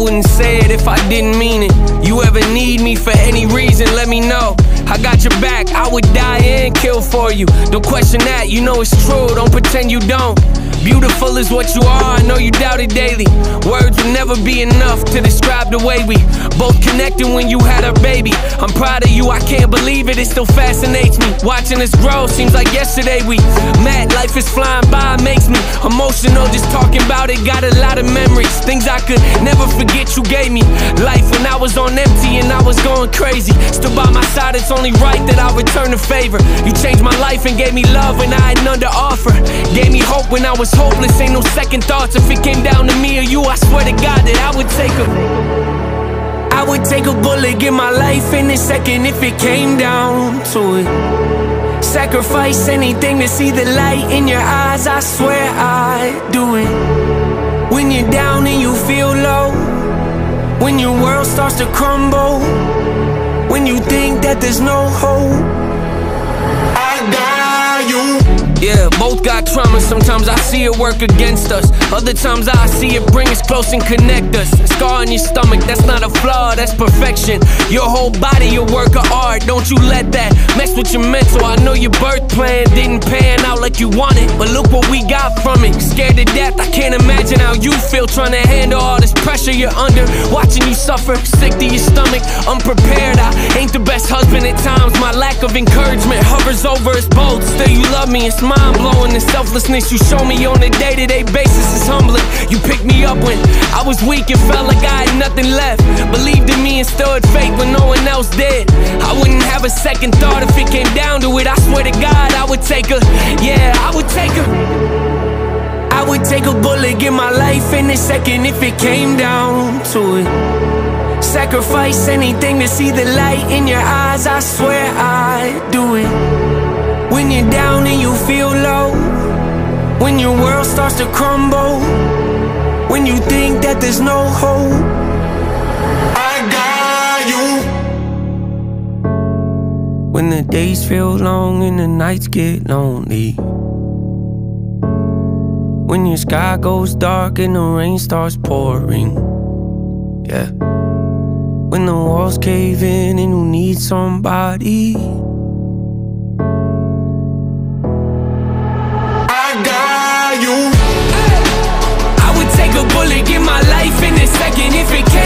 wouldn't say it if I didn't mean it. You ever need me for any reason, let me know. I got your back, I would die and kill for you. Don't question that, you know it's true, don't pretend you don't. Beautiful is what you are, I know you doubt it daily. Words will never be enough to describe the way we both connected when you had a baby. I'm proud of you, I can't believe it, it still fascinates me. Watching us grow seems like yesterday we met. Life is flying by, makes me emotional just talking about it. Got a lot of memories, things I could never forget you gave me. Life when I was on empty and I was going crazy. Still by my side, it's only right that I return the favor. You changed my life and gave me love when I had none to offer. Gave me hope when I was hopeless, ain't no second thoughts. If it came down to me or you, I swear to God that I would take a. I would take a bullet, give my life in a second if it came down to it. Sacrifice anything to see the light in your eyes, I swear I'd do it. You're down and you feel low, when your world starts to crumble, when you think that there's no hope, Yeah, both got trauma. Sometimes I see it work against us. Other times I see it bring us close and connect us. Scar on your stomach, that's not a flaw, that's perfection. Your whole body, a work of art. Don't you let that mess with your mental. I know your birth plan didn't pan out like you wanted, but look what we got from it. Scared to death, I can't imagine how you feel trying to handle all this pressure you're under. Watching you suffer, sick to your stomach, unprepared. I ain't the best husband at times. My lack of encouragement hovers over us both. Still, you love me, it's mind blowing. The selflessness you show me on a day to day basis is humbling. You picked me up when I was weak and felt like I had nothing left. Believed in me and stood faith when no one else did. I wouldn't have a second thought if it came down to it. I swear to God, I would take a, yeah, I would take a. I would take a bullet, give my life in a second if it came down to it. Sacrifice anything to see the light in your eyes, I swear I'd do it. When you're down and you feel low, when your world starts to crumble, when you think that there's no hope, I got you. When the days feel long and the nights get lonely. When your sky goes dark and the rain starts pouring. Yeah. When the walls cave in and you need somebody. I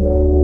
Thank you.